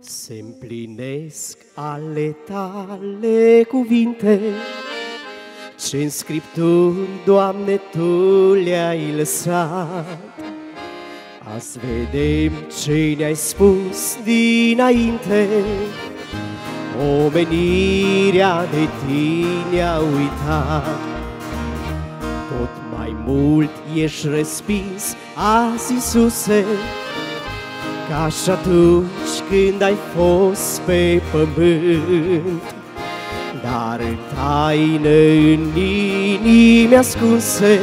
Se împlinesc ale tale cuvinte, ce în Scripturi, Doamne, Tu le-ai lăsat. Azi vedem ce ne-ai spus dinainte, Omenirea de tine a uitat. Tot mai mult ești respins azi, Iisuse, ca și atunci când ai fost pe pământ. Dar în taină, în inimi ascunse,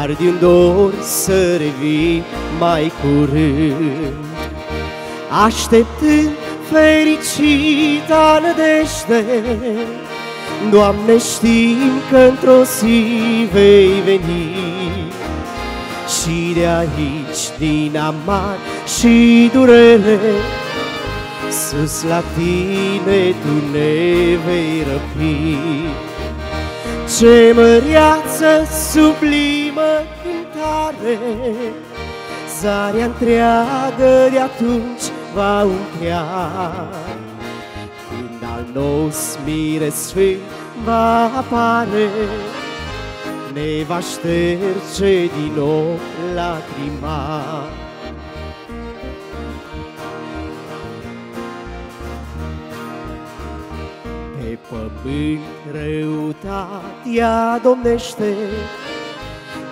arde un dor să revii mai curând. Așteptând fericita nădejde, Doamne, știm că într-o zi vei veni și de aici, din amar și durere, Sus la tine tu ne vei răpi. Ce măreață sublimă cântare, Zarea întreagă de atunci va umplea. Când al nou smire sfânt va apare, ne va șterge din nou lacrima. Pe pământ răutatea domnește,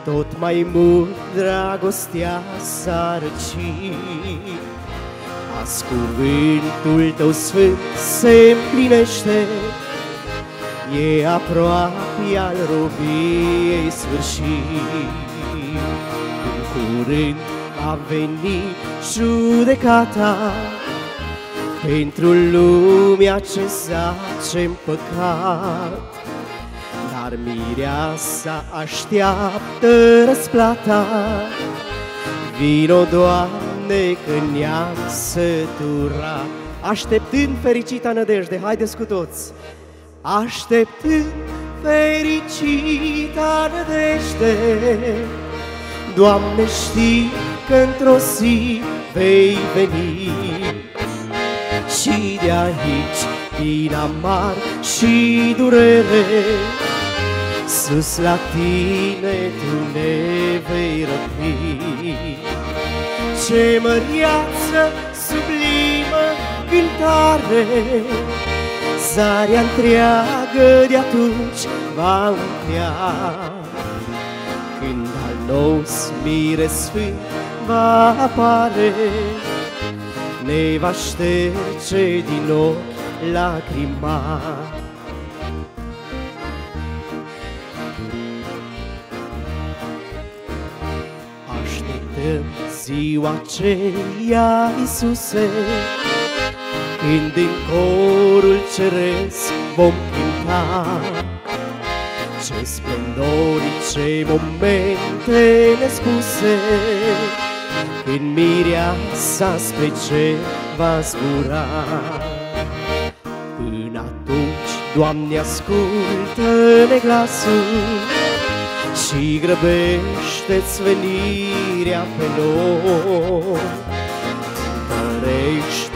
tot mai mult dragostea s-a răcit. Azi cuvântul tău sfânt se împlinește, E aproape al robiei sfârșit. În curând va veni judecata Pentru lumea ce zace în păcat. Dar mireasa așteaptă răsplata Vino, Doamne, că ne-am săturat Așteptând fericita nădejde, haideți cu toți! Așteptând fericita nădejde, Doamne, știi că într-o zi vei veni Și de aici, din amar și durere, Sus la tine tu ne vei răpi. Ce măriață sublimă cântare, Zarea întreagă de atunci va umplea. Când al nou smire sfânt va apare, Ne va șterge din nou lacrima. Așteptăm ziua aceea, Iisuse, când în corul ceresc vom cânta. Ce splendori, ce momente nespuse! Când mireasa spre ce va zbura. Până atunci, Doamne, ascultă-ne glasul Și grăbește-ți venirea pe noi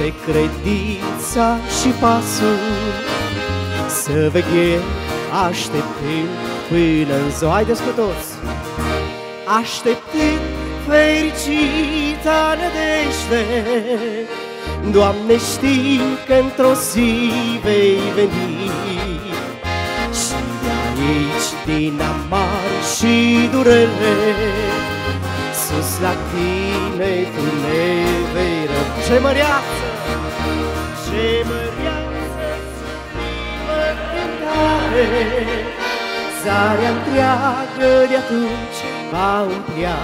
Întărește credința și pasul. Să veghem așteptând până în ziua. Haideți cu toți! Așteptând fericita nădejde. Doamne, știi că într-o zi vei veni. Și de aici, din amar și durere Sus la tine tu ne vei răbi Ce măreață, ce măreață sublimă cântare Zarea întreagă de atunci va umplea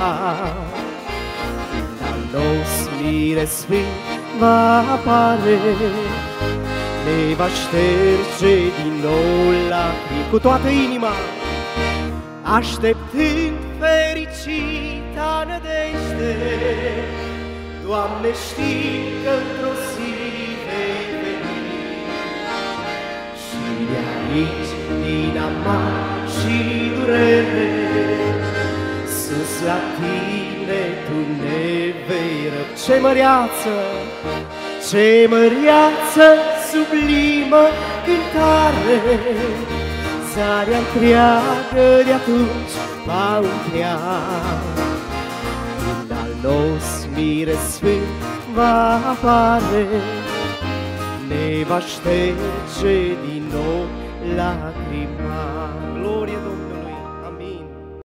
Când al nou smire sfânt va apare. Ne va șterge din nou lacrimi cu toată inima. Așteptând fericita nădejde Doamne, știi că într-o zi de aici, din amar și durere Sus la tine tu ne vei răbi Ce măreață, Ce măriață sublimă cântare. Zarea întreagă de atunci va umplea Când al nostru mire sfânt va apare Ne va șterge din nou lágrimas.